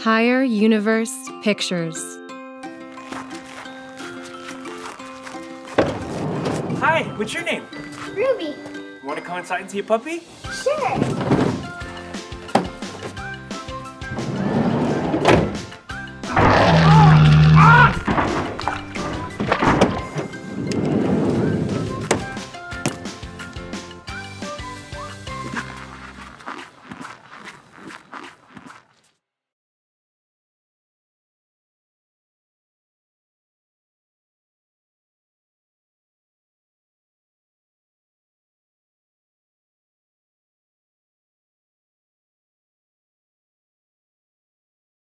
Higher Universe Pictures. Hi, what's your name? Ruby. Want to come inside and see a puppy? Sure.